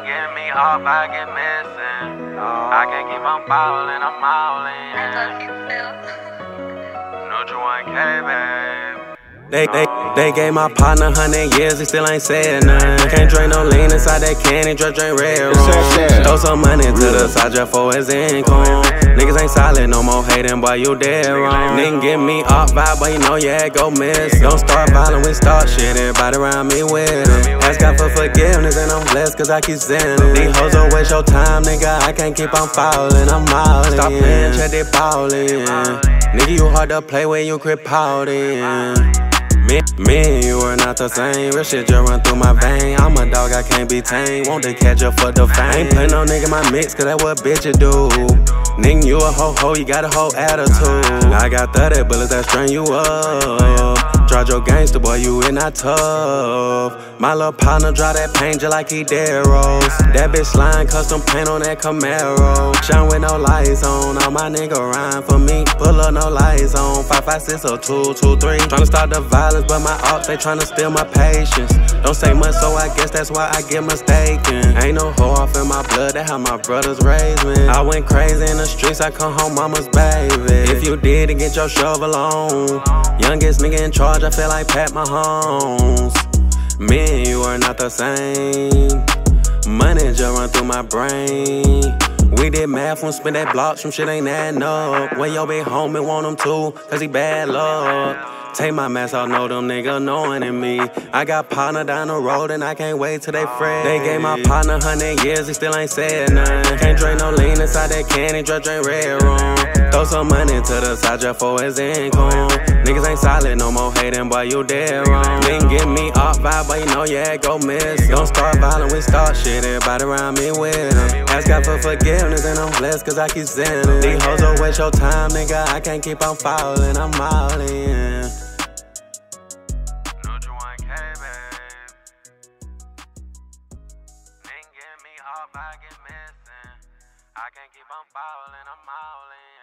get me off, I get missing. I can't keep on falling, I'm all. I love you, Phil. Nucci 1K, babe. They, they, they gave my partner hundred years, he still ain't said nothing. Can't drink no lean inside that candy, just drink red rum. Throw some money to the side just for his income. Niggas ain't solid no more, hating, boy, you dead wrong. Nigga give me up vibe, but you know, yeah, go miss. Don't start violent, we start shit, everybody around me with it. Ask God for forgiveness, and I'm blessed, cause I keep sinning. These hoes don't waste your time, nigga, I can't keep on falling, I'm out. Stop playing, check they ballin'. Nigga, you hard to play when you crip pouting. Me, me and you are not the same. Real shit just run through my vein. I'm a dog, I can't be tamed. Want to catch up for the fame. Ain't play no nigga my mix, cause that what bitches do. Nigga, you a ho ho, you got a whole attitude. I got 30 bullets that string you up. Draw your gangster, boy, you ain't not tough. My little partner draw that paint just like he dead rose. That bitch slime custom paint on that Camaro. Shine with no lights on, all my nigga rhyme for me. Pull up no lights on, 556 or 223. Tryna start the violence, but my ops, they tryna steal my patience. Don't say much, so I guess that's why I get mistaken. Ain't no hoe off in my blood, that how my brothers raised me. I went crazy in the streets, I come home, mama's baby. If you didn't get your shovel on, youngest nigga in charge, I feel like Pat Mahomes. Me and you are not the same. Money just run through my brain. We did math when spin that block, some shit ain't adding up. When your big homie want him too, cause he bad luck. Take my mask off, know them niggas knowing in me. I got partner down the road and I can't wait till they friends. They gave my partner hundred years, he still ain't said nothing. Can't drink no lean inside that candy, just drink red rum. Throw some money to the side just for his income. Niggas ain't solid no more, hating, boy, you dead wrong. Didn't get me off vibe, but you know, yeah, go miss. Don't start violent, we start shit, everybody around me with it. Ask God for forgiveness and I'm blessed cause I keep sinning. These hoes don't waste your time, nigga, I can't keep on falling, I'm all in. Off, I get missing. I can't keep on falling, I'm all in.